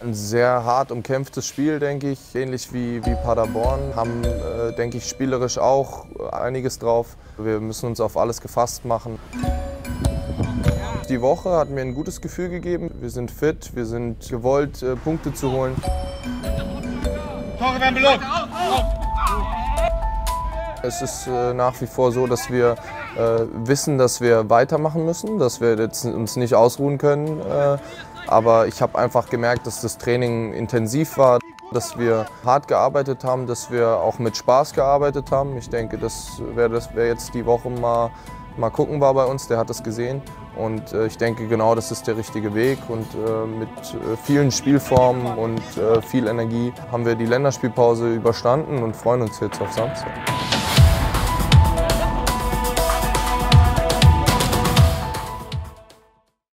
Ein sehr hart umkämpftes Spiel, denke ich, ähnlich wie, wie Paderborn. Haben, äh, denke ich, spielerisch auch einiges drauf. Wir müssen uns auf alles gefasst machen. Die Woche hat mir ein gutes Gefühl gegeben. Wir sind fit, wir sind gewollt, äh, Punkte zu holen. Tore werden belohnt. Es ist äh, nach wie vor so, dass wir äh, wissen, dass wir weitermachen müssen, dass wir jetzt uns nicht ausruhen können. Äh, aber ich habe einfach gemerkt, dass das Training intensiv war, dass wir hart gearbeitet haben, dass wir auch mit Spaß gearbeitet haben. Ich denke, das wäre das wär jetzt die Woche mal, mal gucken war bei uns, der hat das gesehen. Und ich denke, genau das ist der richtige Weg. Und mit vielen Spielformen und viel Energie haben wir die Länderspielpause überstanden und freuen uns jetzt auf Samstag.